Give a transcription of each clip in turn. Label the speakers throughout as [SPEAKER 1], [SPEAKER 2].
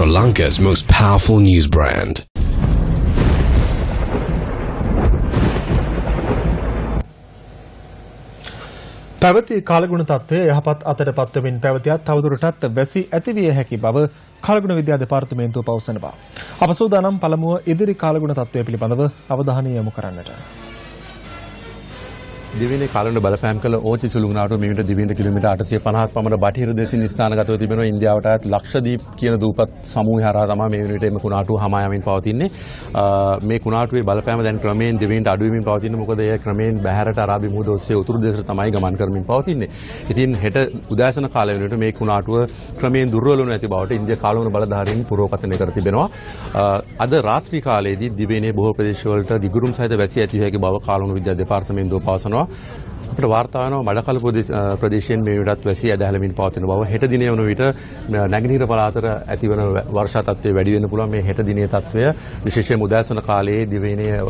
[SPEAKER 1] Sri Lanka's most powerful news brand.
[SPEAKER 2] පැවති කාලගුණ තත්ත්වය යහපත් අතට පත්වමින් පැවතියත් තවදුරටත් වැසි ඇතිවිය හැකි බව කාලගුණ විද්‍යා දෙපාර්තමේන්තුව පවසනවා. අප සූදානම් පළමුව ඉදිරි කාලගුණ තත්ත්වය පිළිබඳව අවධානය යොමු කරන්නට.
[SPEAKER 3] දිවිනේ කාලවල බලපෑම් කළ. ඕචි සුළුගුණාට මිනිට දිවින්ට කිලෝමීටර් 850ක් පමණ බටහිර දෙසින් ස්ථානගතව තිබෙනවා. ඉන්දියාවට ලක්ෂදීප් කියන දූපත් සමූහය හරහා තමයි මේ වෙනවිට එම කුණාටුව හමා යමින් පවතින්නේ මේ කුණාටුවේ බලපෑම දැන් ක්‍රමයෙන් දිවින්ට අඩු වෙමින් පවතින්නේ. මොකද එය ක්‍රමයෙන් බැහැරට අරාබි මුහුද ඔස්සේ උතුරු දෙසට තමයි ගමන් කරමින් පවතින්නේ. ඉතින් හෙට උදෑසන කාලය වෙනවිට මේ කුණාටුව ක්‍රමයෙන් දුර්වල වනු ඇති බවට ඉන්දියා කාලවල බලධාරීන් පුරෝකථනය කර තිබෙනවා. අද රාත්‍රී කාලයේදී දිවයිනේ බොහෝ ප්‍රදේශවලට දිගුරුම් සහිත වැසි ඇති හැකි බව කාලවල විද්‍යා දෙපාර්තමේන්තුව පවසනවා. කරනවා අපිට වාර්තා වෙනවා මඩකල ප්‍රදේශයෙන් මේ විටත් වැසි ඇදහැලමින් පවතින බව. හෙට දිනේ වන විට නැගෙනහිර පළාතට ඇතිවන වර්ෂා තත්ත්වය වැඩි වෙන්න පුළුවන්. මේ හෙට දිනේ තත්ත්වය විශේෂයෙන් උදෑසන කාලයේ දිවයිනේ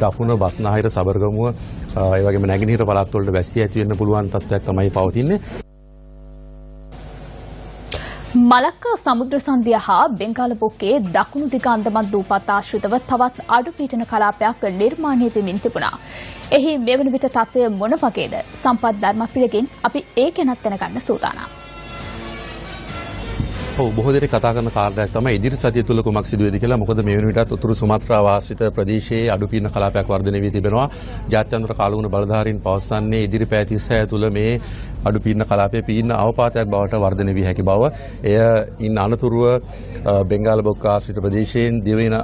[SPEAKER 3] දකුණ බස්නාහිර සබරගමුව ඒ වගේම නැගෙනහිර පළාත් වලට වැසි ඇති වෙන්න පුළුවන් තත්ත්වයක් තමයි පවතින්නේ.
[SPEAKER 4] මලක්ක සමුද්‍ර සන්ධිය හා බෙංගාල බොක්කේ දකුණු දිග අන්දමත් දූපත් ආශ්‍රිතව තවත් අඩුපීටන කලාපයක් නිර්මාණය වෙමින් තිබුණා. එහි මෙවන විට තත්ත්වය මොන වගේද? සම්පත් ධර්ම පිළිගෙන් අපි ඒ ගැනත් දැනගන්න සූදානම්.
[SPEAKER 3] ඔව් බොහෝ දෙනෙක් කතා කරන කාරණයක් තමයි ඉදිරි සතිය තුල කුමක් සිදු වෙයිද කියලා. මොකද මේ වෙන විටත් උතුරු සුමාත්‍රාව ආශ්‍රිත ප්‍රදේශයේ අඩුපීඩන කලාපයක් වර්ධනය වී තිබෙනවා. ජාත්‍යන්තර කාලගුණ බලධාරීන් පවසන්නේ ඉදිරි පැය 36 තුල මේ අඩුපීඩන කලාපයේ පීඩන අවපාතයක් බවට වර්ධනය වී හැකි බව. එය ඉන් අනතුරුව බෙන්ගාල බොක්ක ආශ්‍රිත ප්‍රදේශයෙන් දිවෙන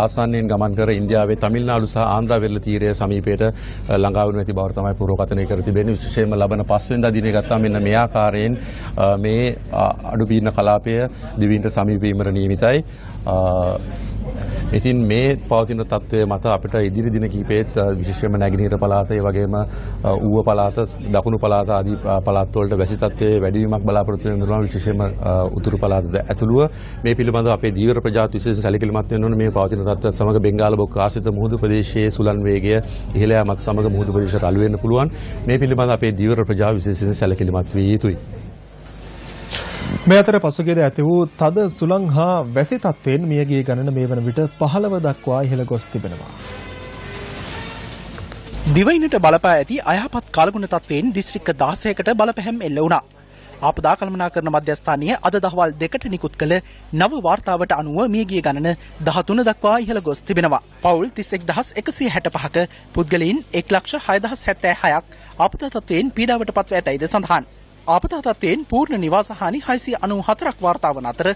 [SPEAKER 3] ආසන්නයෙන් ගමන් කර ඉන්දියාවේ තමිල්නාඩු සහ ආන්ධ්‍රා වෙරළ තීරය සමීපයට ළඟා වනු ඇති බව තමයි පුරෝකථනය කර තිබෙන්නේ. විශේෂයෙන්ම ලබන පස්වෙනිදා දිනේ ගත්තාම මෙන්න මේ ආකාරයෙන් මේ අඩුපීඩන කලාපය කලාපය දිවයිනට සමීප වීමට නියමිතයි. ඉතින් මේ පවතින තත්ත්වය මත අපිට ඉදිරි දින කිහිපෙත් විශේෂයෙන්ම නැගෙනහිර පළාත ඒ වගේම ඌව පළාත දකුණු පළාත ආදී පළාත් වලට වැසි තත්ත්වයේ වැඩිවීමක් බලාපොරොත්තු වෙනවා විශේෂයෙන්ම උතුරු පළාතද ඇතුළුව. මේ පිළිබඳව අපේ දීවර ප්‍රජාත විශේෂ සැලකිලිමත් වෙන්න ඕනේ. මේ පවතින තත්ත්වය සමග බෙන්ගාල බොක්ක ආශ්‍රිත මුහුදු ප්‍රදේශයේ සුළං වේගය ඉහළ යාමත් සමග මුහුදු ප්‍රදේශයට අලු වෙන්න පුළුවන්. මේ පිළිබඳව අපේ දීවර ප්‍රජාව විශේෂයෙන් සැලකිලිමත් විය යුතුයි.
[SPEAKER 2] මේ අතර පසුගියද ඇති වූ තද සුළං හා වැසි තත්ත්වයෙන් මියගිය ගණන මේ වන විට 15 දක්වා ඉහළ ගොස් තිබෙනවා.
[SPEAKER 5] දිවයිනට බලපා ඇති අයහපත් කාලගුණ තත්ත්වයෙන් දිස්ත්‍රික්ක 16කට බලපැහැම් එල්ල වුණා. ආපදා කළමනාකරණ මධ්‍යස්ථානයේ අද දහවල් දෙකට නිකුත් කළ නව වාර්තාවට අනුව මියගිය ගණන 13 දක්වා ඉහළ ගොස් තිබෙනවා. පවුල් 31165ක පුද්ගලයන් 1,6076ක් ආපදා තත්ත්වයෙන් පීඩාවට පත්ව ඇතැයිද සඳහන්. ආපදා තත්ත්වයෙන් පූර්ණ නිවාස හානි 694ක් වාර්තා වන අතර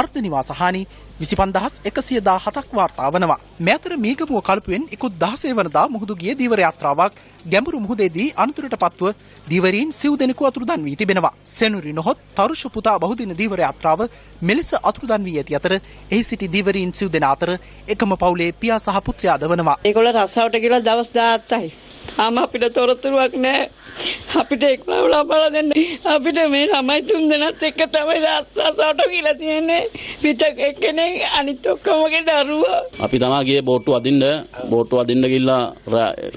[SPEAKER 5] අර්ධ නිවාස හානි 25117ක් වාර්තා වනවා. මේ අතර මීගමුව කල්පුවෙන් ඉකුත් 16 වනදා මුහුදු ගිය දීවර යාත්‍රාවක් ගැඹුරු මුහුදේදී අනතුරට පත්ව දීවරීන් සිව් දෙනෙකු අතුරුදන් වී තිබෙනවා. සෙනුරි නොහොත් තරුෂ පුතා බහුදින දීවර යාත්‍රාව මෙලෙස අතුරුදන් වී ඇති අතර එහි සිටි දීවරීන් සිව් දෙනා අතර එකම පවුලේ පියා සහ පුත්‍රයාද වනවා.
[SPEAKER 6] ඒගොල්ලෝ රස්සාවට ගිහලා දවස් 17යි. ආම අපිට තොරතුරුවක් නැහැ. අපිට එක්ලවලා බල දෙන්න. අපිට මේ ළමයි තුන් දෙනාත් එක්ක තමයි රස්සාවට ගිහලා තියෙන්නේ. පිට එක්කෙනෙක් අනිත් ඔක්කොමගේ දරුවෝ.
[SPEAKER 7] අපි තමා ගියේ බෝට්ටු අදින්න බෝට්ටු අදින්න ගිහිල්ලා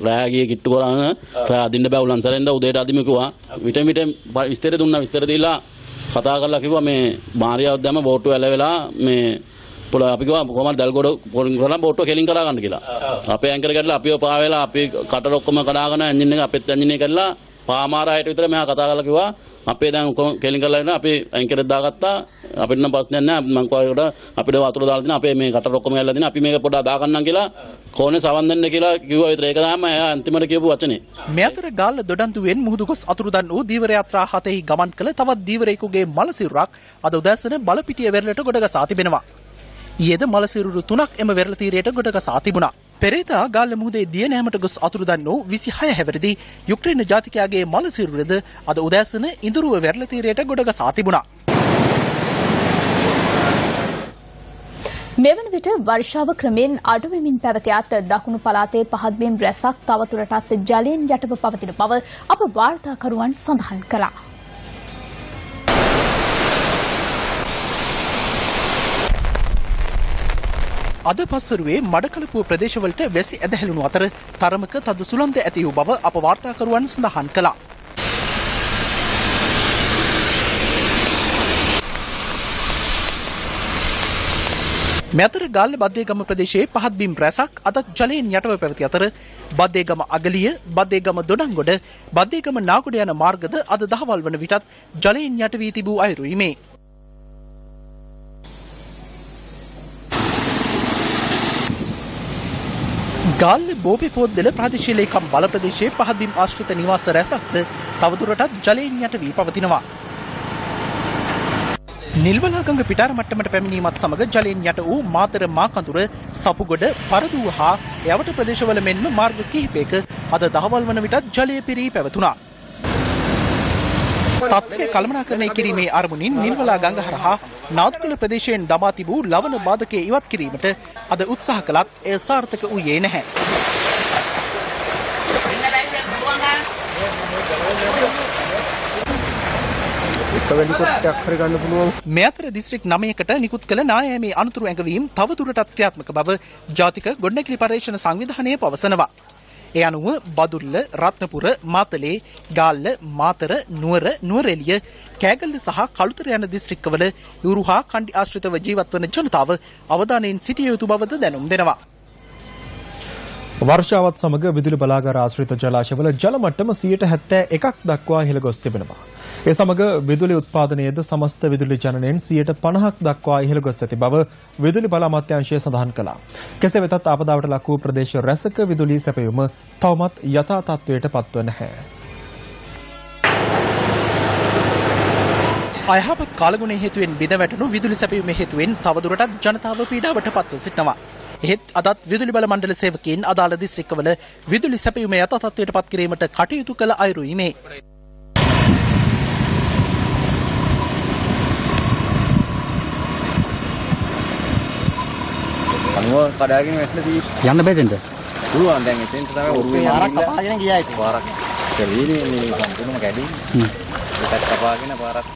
[SPEAKER 7] රෑ ගියේ කිට්ටු කරාන රෑ අදින්න බෑ උලන්සරෙන්ද උදේට අදිමු කිව්වා. විට විට විස්තර දුන්නා විස්තර දීලා කතා කරලා කිව්වා මේ මාරියාව දැම බෝට්ටු ඇල වෙලා මේ පොළ අපි කිව්වා කොහමද දල්ගොඩ පොරින් කරලා බෝට්ටුව කෙලින් කරා ගන්න කියලා. අපේ ඇංකර් ගැටලා අපිව පාවෙලා අපි කටර ඔක්කොම කඩාගෙන එන්ජින් එක අපෙත් එන්ජින් එක කරලා පාමාරායට විතර මෙහා කතා කරලා කිව්වා අපේ දැන් කෙලින් කරලා ඉන්න අපි ඇංකරෙත් දාගත්තා. අපිට නම් ප්‍රශ්නයක් නැහැ. මං කෝයකට අපිට වතුර දාලා දෙන අපේ මේ කටර ඔක්කොම ගැල්ලා දෙන අපි මේක පොඩ්ඩක් දාගන්නම් කියලා කෝනේ සවන් දෙන්න කියලා කිව්වා. විතර ඒක තමයි එයා අන්තිමට කියපු වචනේ.
[SPEAKER 5] මේ අතර ගාල්ල දොඩන්දුවෙන් මුහුදු ගොස් අතුරුදන් වූ දීවර යාත්‍රා හතෙහි ගමන් කළ තවත් දීවරයෙකුගේ මල සිරුරක් අද උදෑසන බලපිටිය වෙරළට ගොඩගසා තිබෙනවා. ඊයේද මල සිරුරු තුනක් එම වෙරළ තීරයට ගොඩගසා තිබුණා. පෙරේතා ගාල්ල මුහුදේ දිය නෑමට ගොස් අතුරුදන් වූ 26 හැවිරිදි යුක්රේන ජාතිකයාගේ මල සිරුරද අද උදෑසන ඉඳුරුව වෙරළ තීරයට ගොඩගසා තිබුණා.
[SPEAKER 4] මෙවන විට වර්ෂාව ක්‍රමෙන් අඩුවෙමින් පැවතියත් දකුණු පළාතේ පහත්බීම් රැසක් තවදුරටත් ජලයෙන් යටව පවතින බව අප වාර්තාකරුවන් සඳහන් කළා.
[SPEAKER 5] අද පස්වරුවේ මඩකලපුව ප්‍රදේශවලට වැසි ඇදහැළුණු අතර තරමක තද සුළංද ඇති වූ බව අප වාර්තාකරුවන් සඳහන් කළා. මෙතර ගාල්ල බද්දේගම ප්‍රදේශයේ පහත් බිම් රැසක් අදත් ජලයෙන් යටව පැවති අතර බද්දේගම අගලිය බද්දේගම දොඩංගොඩ බද්දේගම නාගොඩ යන මාර්ගද අද දහවල් වන විටත් ජලයෙන් යට වී තිබූ අයුරුයි මේ. ගාල්ල බෝපි පොද්දල ප්‍රාදේශීය ලේකම් බල ප්‍රදේශයේ පහත් බිම් ආශ්‍රිත නිවාස රැසක්ද තවදුරටත් ජලයෙන් යට වී පවතිනවා. නිල්වලාගඟ පිටාර මට්ටමට පැමිණීමත් සමග ජලයෙන් යට වූ මාතර මාකඳුර සපුගොඩ පරදුව හා එවට ප්‍රදේශවල මෙන්ම මාර්ග කිහිපයක අද දහවල් වන විටත් ජලය පිරී පැවතුණා. තත්ත්වය කළමනාකරණය කිරීමේ අරමුණින් නිල්වලා ගඟ හරහා නාදුකල ප්‍රදේශයෙන් දමා තිබූ ලවන බාධකය ඉවත් කිරීමට අද උත්සාහ කළත් එය සාර්ථක වූයේ නැහැ. මේ අතර දිස්ත්‍රික් 9කට නිකුත් කළ නායෑමේ අනතුරු ඇඟවීම් තවදුරටත් ක්‍රියාත්මක බව ජාතික ගොඩනැගිලි පර්යේෂණ සංවිධානය පවසනවා. ඒ අනුව බදුල්ල, රත්නපුර, මාතලේ, ගාල්ල, මාතර, නුවර, නුවරඑළිය, කෑගල්ල සහ කළුතර යන දිස්ත්‍රික්කවල යුරු හා කණ්ඩි ආශ්‍රිතව ජීවත් වන ජනතාව අවධානයෙන් සිටිය යුතු බවද දැනුම් දෙනවා.
[SPEAKER 2] වර්ෂාවත් සමග විදුලි බලාගාර ආශ්‍රිත ජලාශවල ජල මට්ටම 71ක් දක්වා ඉහළ ගොස් තිබෙනවා. ඒ සමග විදුලි උත්පාදනයේද සමස්ත විදුලි ජනනයෙන් 50ක් දක්වා ඉහළ ගොස් ඇති බව විදුලි බල අමාත්‍යාංශය සඳහන් කළා. කෙසේ වෙතත් ආපදාවට ලක් වූ ප්‍රදේශ රැසක විදුලි සැපයුම තවමත් යථා තත්ත්වයට පත්ව නැහැ.
[SPEAKER 5] අයහපත් කාලගුණය හේතුවෙන් බිඳ වැටුණු විදුලි සැපයීම හේතුවෙන් තවදුරටත් ජනතාව පීඩාවට පත්ව සිටිනවා. එහෙත් අදත් විදුලි බල මණ්ඩල සේවකයන් අදාළ දිස්ත්‍රික්කවල විදුලි සැපයීම යථා තත්ත්වයට පත් කිරීමට කටයුතු කළ අයුරුයි මේ.
[SPEAKER 8] අනුව කඩාගෙන වැටලා තියෙන්නේ.
[SPEAKER 9] යන්න බැදෙන්ද?
[SPEAKER 8] පුළුවන් දැන් එතෙන්ට තමයි ඔරුවේ
[SPEAKER 9] පාරක් කපාගෙන ගියා ඉතින්.
[SPEAKER 8] පාරක්. ඒක මේ සම්පූර්ණම කැඩි.
[SPEAKER 9] හ්ම්.
[SPEAKER 8] ඒකත් කපාගෙන පාරක්